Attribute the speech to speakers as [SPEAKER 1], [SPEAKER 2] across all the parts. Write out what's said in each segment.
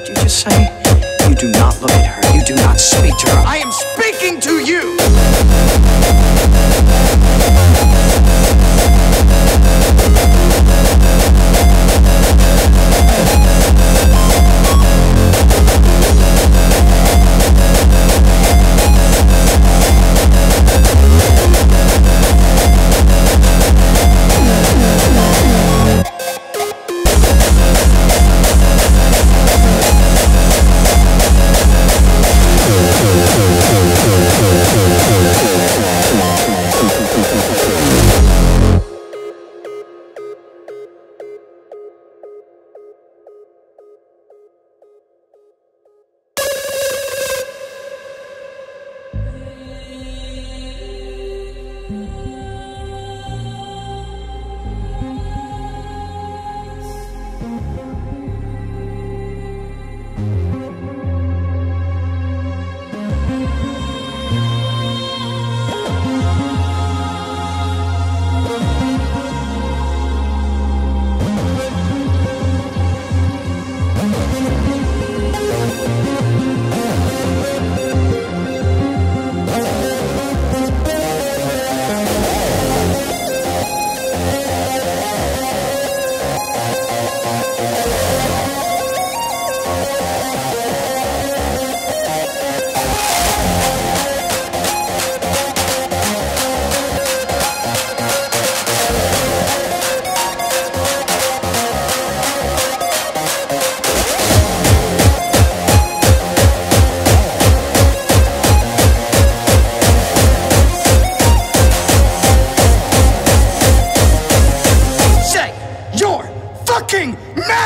[SPEAKER 1] did you just say? You do not look at her. You do not speak to her. I am speaking!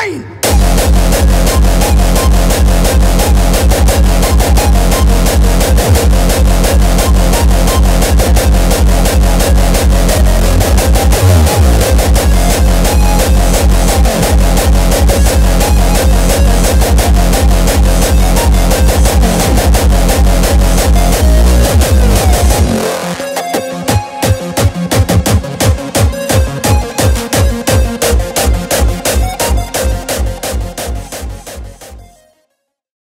[SPEAKER 1] mãe!